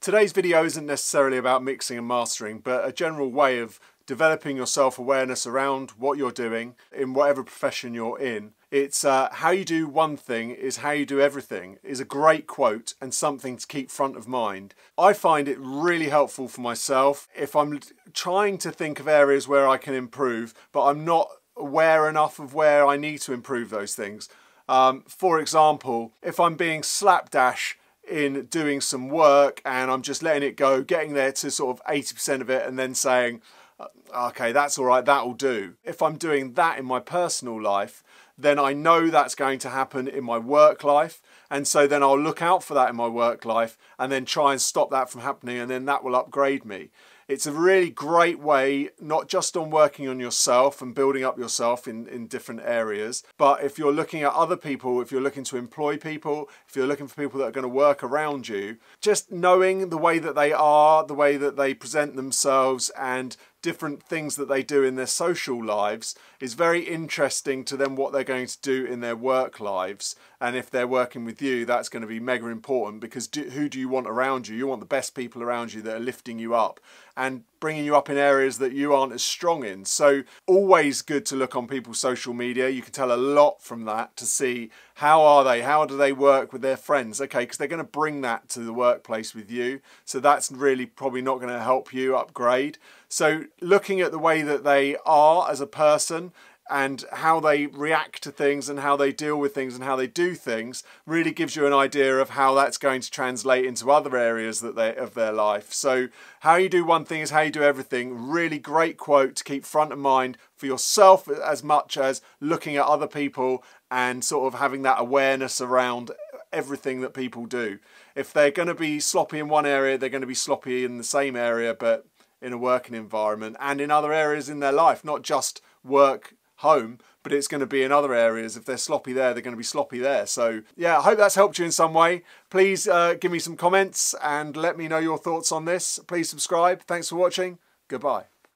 Today's video isn't necessarily about mixing and mastering, but a general way of developing your self-awareness around what you're doing in whatever profession you're in. It's uh, how you do one thing is how you do everything is a great quote and something to keep front of mind. I find it really helpful for myself if I'm trying to think of areas where I can improve, but I'm not aware enough of where I need to improve those things. Um, for example, if I'm being slapdash in doing some work and I'm just letting it go, getting there to sort of 80% of it and then saying, okay, that's all right, that'll do. If I'm doing that in my personal life, then I know that's going to happen in my work life. And so then I'll look out for that in my work life and then try and stop that from happening, and then that will upgrade me. It's a really great way, not just on working on yourself and building up yourself in, in different areas, but if you're looking at other people, if you're looking to employ people, if you're looking for people that are going to work around you, just knowing the way that they are, the way that they present themselves, and different things that they do in their social lives is very interesting to them what they're going to do in their work lives and if they're working with you that's going to be mega important because do, who do you want around you? You want the best people around you that are lifting you up and bringing you up in areas that you aren't as strong in. So always good to look on people's social media. You can tell a lot from that to see how are they how do they work with their friends? Okay because they're going to bring that to the workplace with you so that's really probably not going to help you upgrade. So looking at the way that they are as a person and how they react to things and how they deal with things and how they do things really gives you an idea of how that's going to translate into other areas that they of their life. So how you do one thing is how you do everything. Really great quote to keep front of mind for yourself as much as looking at other people and sort of having that awareness around everything that people do. If they're going to be sloppy in one area, they're going to be sloppy in the same area, but in a working environment and in other areas in their life, not just work, home, but it's going to be in other areas. If they're sloppy there, they're going to be sloppy there. So, yeah, I hope that's helped you in some way. Please uh, give me some comments and let me know your thoughts on this. Please subscribe. Thanks for watching. Goodbye.